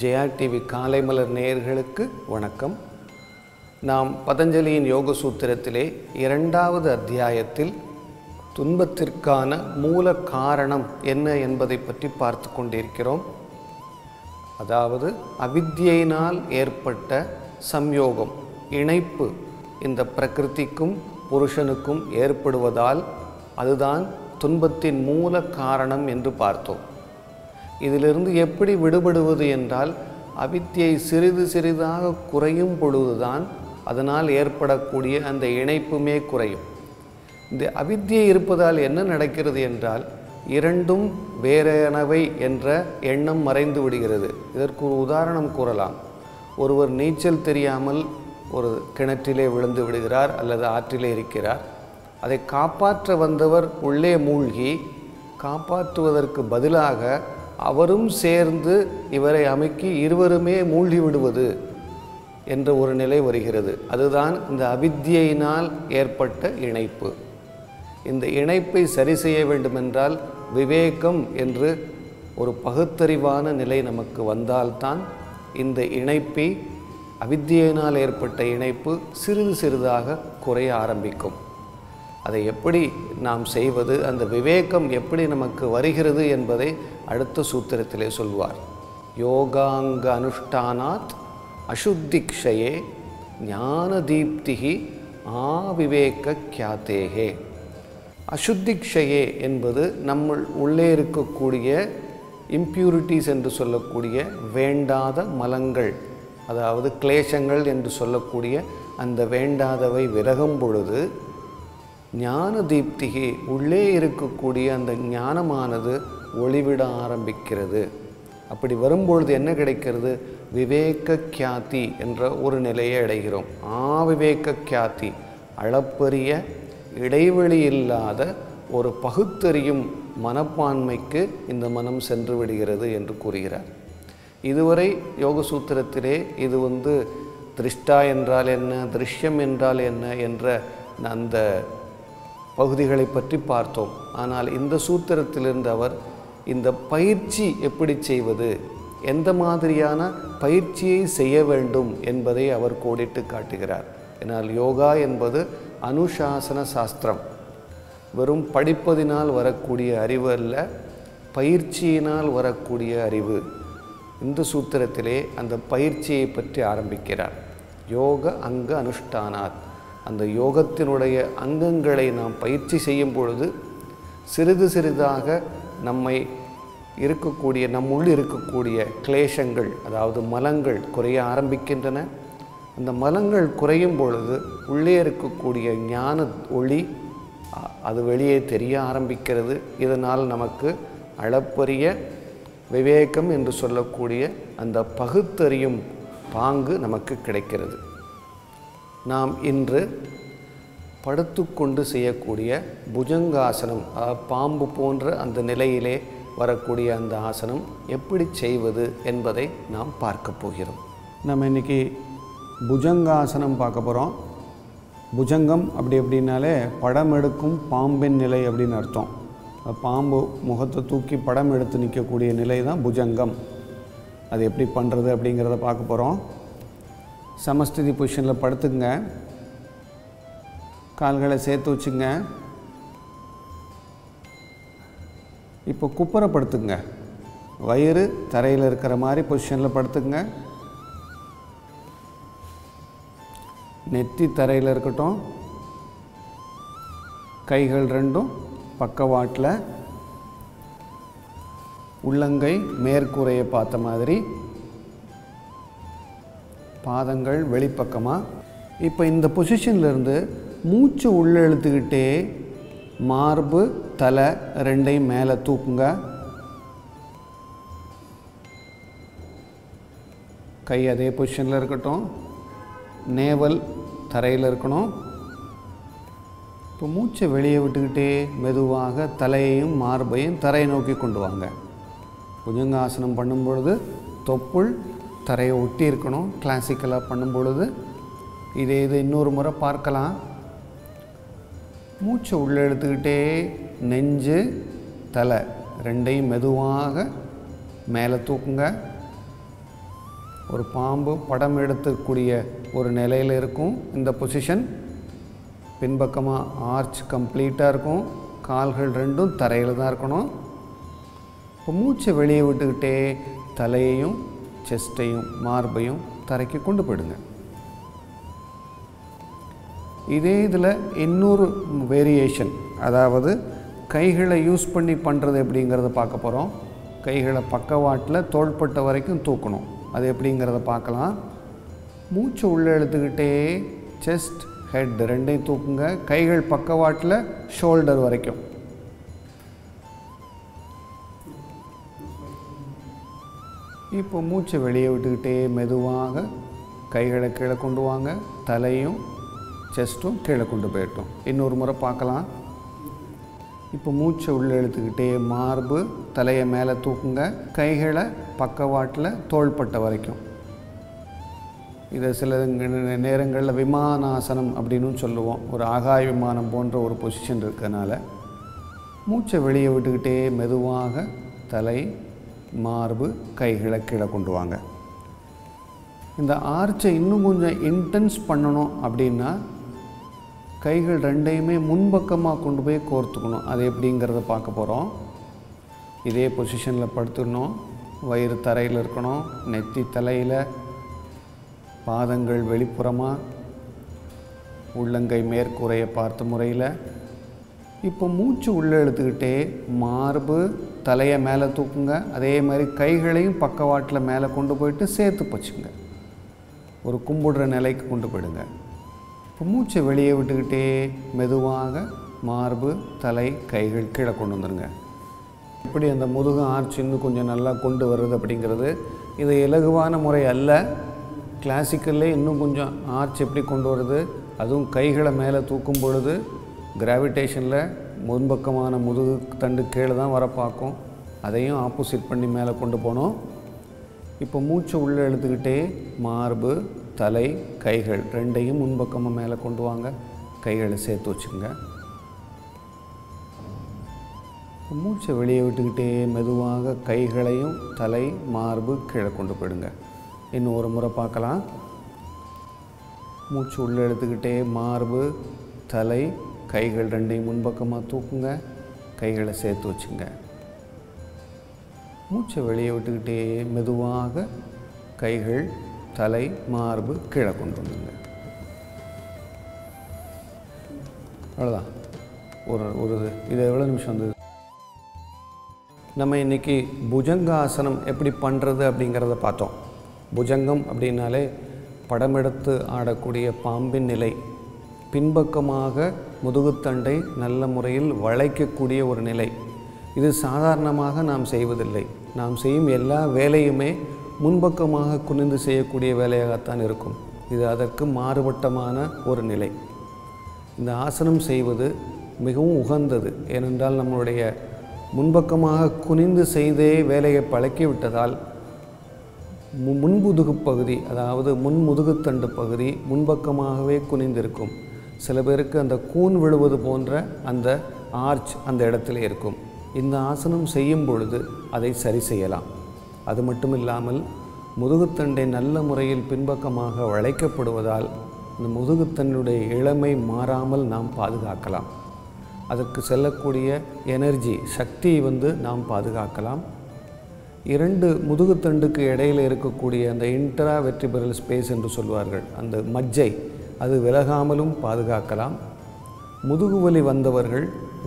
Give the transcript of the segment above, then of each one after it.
Jaya TV காலை மலர் நேயர்களுக்கு வணக்கம். நாம் பதஞ்சலியின் யோக சூத்திரத்திலே இரண்டாவது அத்தியாயத்தில் துன்பத்திற்கான மூல காரணம் என்ன என்பதை பற்றி பார்த்து கொண்டிருக்கிறோம். அதாவது அவித்யினால் ஏற்பட்ட சம்யோகம் இணைப்பு இந்த பிரகிருதிக்கும் புருஷனுக்கும் ஏற்படுவதால் அதுதான் துன்பத்தின் மூல காரணம் என்று பார்த்தோம். இதிலிருந்து எப்படி விடுபடுவது என்றால் அவித்தியை சிறிது சிறிதாக குறையும் பொழுதுதான் அதனால் ஏற்படக்கூடிய அந்த இணைப்புமே குறையும். இந்த அவித்தியை இருப்பதால் என்ன நடக்கிறது என்றால் இரண்டும் வேறனவை என்ற எண்ணம் மறைந்து விடுகிறது. இதற்கு ஒரு உதாரணம் கூறலாம். ஒருவர் நீச்சல் தெரியாமல் ஒரு கிணற்றிலே விழுந்து விடுகிறார் அல்லது ஆற்றிலே இருக்கிறார். அதை காப்பாற்ற வந்தவர் உள்ளே மூழ்கி காப்பாற்றுவதற்கு பதிலாக அவரும் சேர்ந்து இவரை அமைக்கி இருவருமே மூழ்கி விடுவது என்ற ஒரு நிலை வருகிறது. அதுதான் இந்த அவித்தியினால் ஏற்பட்ட இணைப்பு. இந்த இணைப்பை சரி செய்ய வேண்டுமென்றால் விவேகம் என்று ஒரு பகுத்தறிவான நிலை நமக்கு வந்தால்தான் இந்த இணைப்பை அவித்தியினால் ஏற்பட்ட இணைப்பு சிறிது சிறிதாக குறைய ஆரம்பிக்கும். அதை எப்படி நாம் செய்வது அந்த விவேகம் எப்படி நமக்கு வருகிறது என்பதை அடுத்த சூத்திரத்திலே சொல்வார். யோகாங்க அனுஷ்டானாத் அசுத்திக்ஷயே ஞான தீப்திகி ஆவிவேக கியாத்தேகே அசுத்திக்ஷயே என்பது நம்ம உள்ளே இருக்கக்கூடிய இம்ப்யூரிட்டிஸ் என்று சொல்லக்கூடிய வேண்டாத மலங்கள் அதாவது கிளேசங்கள் என்று சொல்லக்கூடிய அந்த வேண்டாதவை விலகும் பொழுது ஞான தீப்திகி உள்ளே இருக்கக்கூடிய அந்த ஞானமானது ஒளிவிட ஆரம்பிக்கிறது. அப்படி வரும்பொழுது என்ன கிடைக்கிறது? விவேக கியாதி என்ற ஒரு நிலையை அடைகிறோம். ஆவிவேக கியாதி அளப்பரிய இடைவெளி இல்லாத ஒரு பகுத்தறியும் மனப்பான்மைக்கு இந்த மனம் சென்று விடுகிறது என்று கூறுகிறார். இதுவரை யோக சூத்திரத்திலே இது வந்து திருஷ்டா என்றால் என்ன திருஷ்யம் என்றால் என்ன என்ற அந்த பகுதிகளை பற்றி பார்த்தோம். ஆனால் இந்த சூத்திரத்திலிருந்து அவர் இந்த பயிற்சி எப்படி செய்வது? எந்த மாதிரியான பயிற்சியை செய்ய வேண்டும் என்பதை அவர் கோடிட்டு காட்டுகிறார். ஏன்னால் யோகா என்பது அனுசாசன சாஸ்திரம். வெறும் படிப்பதினால் வரக்கூடிய அறிவு அல்ல பயிற்சியினால் வரக்கூடிய அறிவு. இந்த சூத்திரத்திலே அந்த பயிற்சியை பற்றி ஆரம்பிக்கிறார். யோக அங்க அனுஷ்டானாத். அந்த யோகத்தினுடைய அங்கங்களை நாம் பயிற்சி செய்யும் பொழுது சிறிது சிறிதாக நம்மை இருக்கக்கூடிய நம்முள் இருக்கக்கூடிய கிளேஷங்கள் அதாவது மலங்கள் குறைய ஆரம்பிக்கின்றன. அந்த மலங்கள் குறையும் பொழுது உள்ளே இருக்கக்கூடிய ஞான ஒளி அது வெளியே தெரிய ஆரம்பிக்கிறது. இதனால் நமக்கு அளப்பரிய விவேகம் என்று சொல்லக்கூடிய அந்த பகுத்தறியும் பாங்கு நமக்கு கிடைக்கிறது. நாம் இன்று படுத்துக்கொண்டு செய்யக்கூடிய புஜங்காசனம் பாம்பு போன்ற அந்த நிலையிலே வரக்கூடிய அந்த ஆசனம் எப்படி செய்வது என்பதை நாம் பார்க்க போகிறோம். நம்ம இன்றைக்கி புஜங்காசனம் பார்க்க போகிறோம் புஜங்கம் அப்படி அப்படின்னாலே படம் எடுக்கும் பாம்பின் நிலை அப்படின்னு அர்த்தம். பாம்பு முகத்தை தூக்கி படம் எடுத்து நிற்கக்கூடிய நிலை தான் புஜங்கம். அது எப்படி பண்ணுறது அப்படிங்கிறத பார்க்க போகிறோம் சமஸ்திதி பொசிஷனில் படுத்துங்க கால்களை சேர்த்து வச்சுங்க இப்போ குப்பரை படுத்துங்க வயிறு தரையில் இருக்கிற மாதிரி பொசிஷனில் படுத்துங்க. நெத்தி தரையில் இருக்கட்டும். கைகள் ரெண்டும் பக்கவாட்டில் உள்ளங்கை மேற்கூரையை பார்த்த மாதிரி. பாதங்கள் வெளிப்பக்கமாக இப்போ இந்த பொசிஷன்லேருந்து மூச்சு உள்ளே இழுத்துக்கிட்டே மார்பு தலை ரெண்டையும் மேலே தூக்குங்க. கை அதே பொசிஷனில் இருக்கட்டும். நேவல் தரையில் இருக்கணும். இப்போ மூச்சை வெளியே விட்டுக்கிட்டே மெதுவாக தலையையும் மார்பையும் தரையை நோக்கி கொண்டு வாங்க. புஜங்காசனம் பண்ணும் பொழுது தொப்புள் தரையை ஒட்டி இருக்கணும். கிளாசிக்கலாக பண்ணும் பொழுது இதே இது இன்னொரு முறை பார்க்கலாம். மூச்சை உள்ளே எடுத்துக்கிட்டே நெஞ்சு தலை ரெண்டையும் மெதுவாக மேலே தூக்குங்க. ஒரு பாம்பு படம் எடுத்துக்கூடிய ஒரு நிலையில் இருக்கும் இந்த பொசிஷன் பின்பக்கமாக ஆர்ச் கம்ப்ளீட்டாக இருக்கும். கால்கள் ரெண்டும் தரையில் தான் இருக்கணும். இப்போ மூச்சை வெளியே விட்டுக்கிட்டே தலையையும் செஸ்ட்டையும் மார்பையும் தரைக்கு கொண்டு போயிடுங்க. இதே இதில் இன்னொரு வேரியேஷன் அதாவது கைகளை யூஸ் பண்ணி பண்ணுறது எப்படிங்கிறத பார்க்க போகிறோம் கைகளை பக்கவாட்டில் தோள்பட்ட வரைக்கும் தூக்கணும். அது எப்படிங்கிறத பார்க்கலாம். மூச்சு உள்ளே எடுத்துக்கிட்டே செஸ்ட் ஹெட் ரெண்டையும் தூக்குங்க. கைகள் பக்கவாட்டில் ஷோல்டர் வரைக்கும். இப்போ மூச்சை வெளியே விட்டுக்கிட்டே மெதுவாக கைகளை கீழே கொண்டு வாங்க. தலையும் செஸ்ட்டும் கீழே கொண்டு போயிட்டோம் இன்னொரு முறை பார்க்கலாம். இப்போ மூச்சை உள்ளே இழுத்துக்கிட்டே மார்பு தலையை மேலே தூக்குங்க. கைகளை பக்கவாட்டில் தோள்பட்ட வரைக்கும். இதை சில நேரங்களில் விமானாசனம் அப்படின்னு சொல்லுவோம். ஒரு ஆகாய விமானம் போன்ற ஒரு பொசிஷன் இருக்கனால மூச்சை வெளியே விட்டுக்கிட்டே மெதுவாக தலை மார்பு கைகளை கீழே கொண்டு வாங்க. இந்த ஆர்ச்சை இன்னும் கொஞ்சம் இன்டென்ஸ் பண்ணணும் அப்படின்னா கைகள் ரெண்டையுமே முன்பக்கமாக கொண்டு போய் கோர்த்துக்கணும். அது எப்படிங்கிறத பார்க்க போகிறோம் இதே பொசிஷனில் படுத்துக்கணும் வயிறு தரையில் இருக்கணும். நெத்தி தலையில். பாதங்கள் வெளிப்புறமாக உள்ளங்கை மேற்கூரையை பார்த்த முறையில். இப்போ மூச்சு உள்ளே எடுத்துக்கிட்டே மார்பு தலையை மேலே தூக்குங்க. அதே மாதிரி கைகளையும் பக்கவாட்டில் மேலே கொண்டு போயிட்டு சேர்த்து போச்சுங்க. ஒரு கும்பிடுற நிலைக்கு கொண்டு போயிடுங்க. இப்போ மூச்சை வெளியே விட்டுக்கிட்டே மெதுவாக மார்பு தலை கைகள் கீழே கொண்டு வந்துடுங்க இப்படி அந்த முதுகு ஆர்ச் இன்னும் கொஞ்சம் நல்லா கொண்டு வர்றது அப்படிங்கிறது இது இலகுவான முறை அல்ல. கிளாசிக்கல்லே இன்னும் கொஞ்சம் ஆர்ச் எப்படி கொண்டு வருது அதுவும் கைகளை மேலே தூக்கும் பொழுது கிராவிடேஷனில் முன்பக்கமான முதுகு தண்டு கீழே தான் வர பார்க்கும். அதையும் ஆப்போசிட் பண்ணி மேலே கொண்டு போனோம். இப்போ மூச்சை உள்ளே எடுத்துக்கிட்டே மார்பு தலை கைகள் ரெண்டையும் முன்பக்கமாக மேலே கொண்டு வாங்க. கைகளை சேர்த்து வச்சுங்க மூச்சை வெளியே விட்டுக்கிட்டே மெதுவாக கைகளையும் தலை மார்பு கீழே கொண்டு போயிடுங்க. இன்னும் ஒரு முறை பார்க்கலாம். மூச்சு உள்ளே எடுத்துக்கிட்டே மார்பு தலை கைகள் ரெண்டையும் முன்பக்கமாக தூக்குங்க. கைகளை சேர்த்து வச்சுங்க மூச்சை வெளியே விட்டுக்கிட்டே மெதுவாக கைகள் தலை மார்பு கீழே கொண்டு வந்துங்க அவ்வளோதான் ஒரு ஒரு இது எவ்வளோ நிமிஷம் வந்தது? நம்ம இன்றைக்கி புஜங்காசனம் எப்படி பண்ணுறது அப்படிங்கிறத பார்த்தோம். புஜங்கம் அப்படின்னாலே படமெடுத்து ஆடக்கூடிய பாம்பின் நிலை பின்பக்கமாக முதுகுத்தண்டை நல்ல முறையில் வளைக்கக்கூடிய ஒரு நிலை. இது சாதாரணமாக நாம் செய்வதில்லை. நாம் செய்யும் எல்லா வேலையுமே முன்பக்கமாக குனிந்து செய்யக்கூடிய வேலையாகத்தான் இருக்கும். இது அதற்கு மாறுபட்டமான ஒரு நிலை. இந்த ஆசனம் செய்வது மிகவும் உகந்தது. ஏனென்றால் நம்மளுடைய முன்பக்கமாக குனிந்து செய்தே வேலையை பழக்கிவிட்டதால் மு முன்முதுகு பகுதி அதாவது முன் முதுகுத்தண்டு பகுதி முன்பக்கமாகவே குனிந்திருக்கும். சில பேருக்கு அந்த கூன் விழுவது போன்ற அந்த ஆர்ச் அந்த இடத்துல இருக்கும். இந்த ஆசனம் செய்யும் பொழுது அதை சரி செய்யலாம். அது மட்டும் இல்லாமல் முதுகுத்தண்டை நல்ல முறையில் பின்பக்கமாக வளைக்கப்படுவதால் இந்த முதுகுத்தண்டுடைய இளமை மாறாமல் நாம் பாதுகாக்கலாம். அதற்கு செல்லக்கூடிய எனர்ஜி சக்தியை வந்து நாம் பாதுகாக்கலாம். இரண்டு முதுகுத்தண்டுக்கு இடையில் இருக்கக்கூடிய அந்த இன்ட்ரா வெற்றிபரல் ஸ்பேஸ் என்று சொல்வார்கள். அந்த மஜ்ஜை அது விலகாமலும் பாதுகாக்கலாம். முதுகு வலி வந்தவர்கள்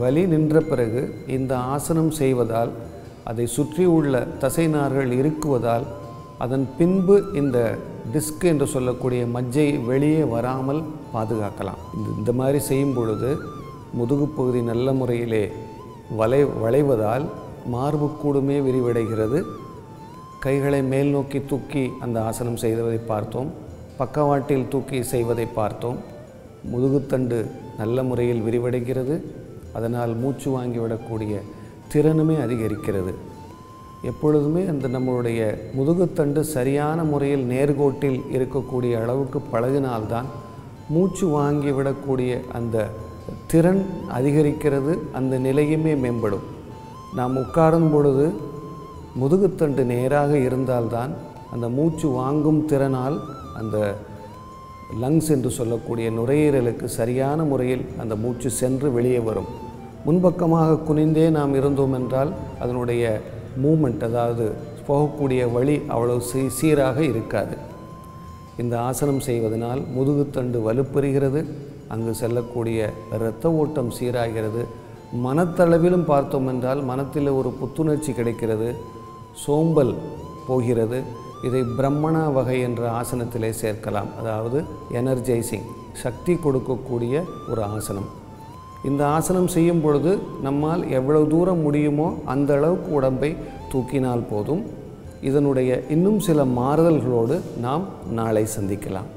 வலி நின்ற பிறகு இந்த ஆசனம் செய்வதால் அதை சுற்றி உள்ள தசைநார்கள் இருக்குவதால் அதன் பின்பு இந்த டிஸ்க் என்று சொல்லக்கூடிய மஜ்ஜை வெளியே வராமல் பாதுகாக்கலாம். இந்த இந்த மாதிரி செய்யும் பொழுது முதுகுப்பகுதி நல்ல முறையிலே வளை வளைவதால் மார்புக்கூடுமே விரிவடைகிறது. கைகளை மேல் நோக்கி தூக்கி அந்த ஆசனம் செய்வதை பார்த்தோம். பக்கவாட்டில் தூக்கி செய்வதை பார்த்தோம். முதுகுத்தண்டு நல்ல முறையில் விரிவடைகிறது. அதனால் மூச்சு வாங்கி விடக்கூடிய திறனுமே அதிகரிக்கிறது. எப்பொழுதுமே அந்த நம்மளுடைய முதுகுத்தண்டு சரியான முறையில் நேர்கோட்டில் இருக்கக்கூடிய அளவுக்கு பழகினால்தான் மூச்சு வாங்கி விடக்கூடிய அந்த திறன் அதிகரிக்கிறது அந்த நிலையுமே மேம்படும். நாம் உட்காரும் பொழுது முதுகுத்தண்டு நேராக இருந்தால்தான் அந்த மூச்சு வாங்கும் திறனால் அந்த லங்ஸ் என்று சொல்லக்கூடிய நுரையீரலுக்கு சரியான முறையில் அந்த மூச்சு சென்று வெளியே வரும். முன்பக்கமாக குனிந்தே நாம் இருந்தோம் என்றால் அதனுடைய மூமெண்ட் அதாவது போகக்கூடிய வழி அவ்வளவு சீ சீராக இருக்காது. இந்த ஆசனம் செய்வதனால் முதுகுத்தண்டு வலுப்பெறுகிறது அங்கு செல்லக்கூடிய இரத்த ஓட்டம் சீராகிறது. மனத்தளவிலும் பார்த்தோம் என்றால் மனத்தில் ஒரு புத்துணர்ச்சி கிடைக்கிறது சோம்பல் போகிறது. இதை பிரம்மணா வகை என்ற ஆசனத்திலே சேர்க்கலாம் அதாவது எனர்ஜைசிங் சக்தி கொடுக்கக்கூடிய ஒரு ஆசனம். இந்த ஆசனம் செய்யும் பொழுது நம்மால் எவ்வளவு தூரம் முடியுமோ அந்த அளவுக்கு உடம்பை தூக்கினால் போதும். இதனுடைய இன்னும் சில மாறுதல்களோடு நாம் நாளை சந்திக்கலாம்.